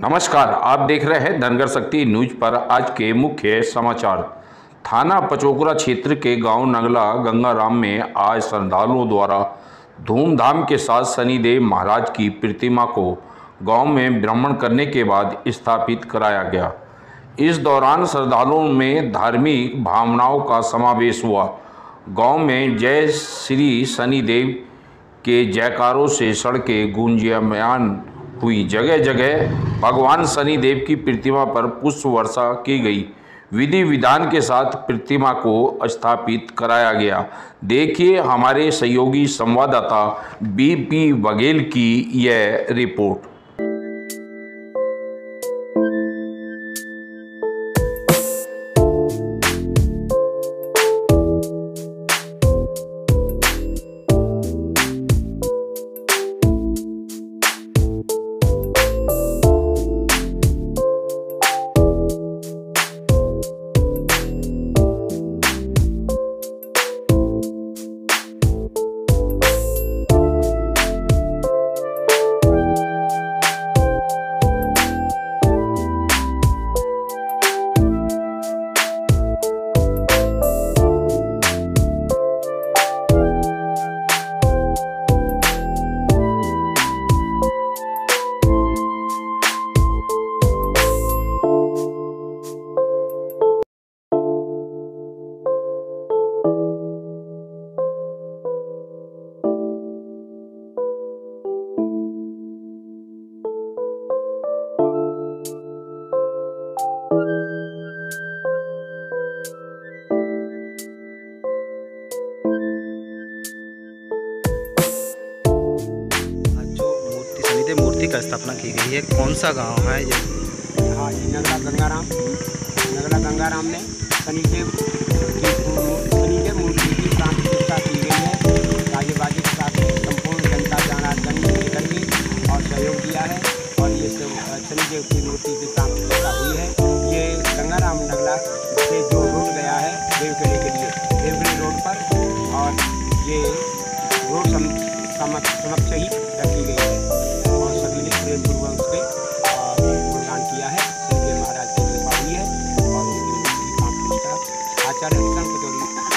नमस्कार, आप देख रहे हैं धनगर शक्ति न्यूज़ पर आज के मुख्य समाचार। थाना पचोकरा क्षेत्र के गाँव नगला, गंगाराम में आज श्रद्धालुओं द्वारा धूमधाम के साथ शनिदेव महाराज की प्रतिमा को गाँव में भ्रमण करने के बाद स्थापित कराया गया। इस दौरान श्रद्धालुओं में धार्मिक भावनाओं का समावेश हुआ। गाँव में जय श्री शनिदेव के जयकारों से सड़कें गूंजयमान हुई। जगह जगह भगवान शनिदेव की प्रतिमा पर पुष्प वर्षा की गई। विधि विधान के साथ प्रतिमा को स्थापित कराया गया। देखिए हमारे सहयोगी संवाददाता बीपी बघेल की यह रिपोर्ट। मूर्ति मूर्ति का स्थापना की गई है। कौन सा गाँव है ये? हाँ ये नगला गंगाराम। नगला गंगाराम में शनिदेव की शनिदेव मूर्ति की प्रतिष्ठा की गई है। बाजे बाजे के साथ संपूर्ण जनता जनार्दन ने मिलकर के और सहयोग दिया है। और ये शनिदेव की मूर्ति की प्रतिष्ठा हुई है। ये गंगाराम नगला से जो रोड गया है देवगढ़ी के लिए। देवगढ़ी रोड पर और ये रोड समक्ष ही रखी गई है।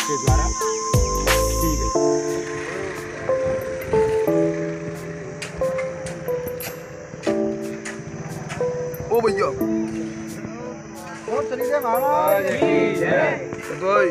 के द्वारा की गई। ओ भैया। शनिदेव महाराज? भाई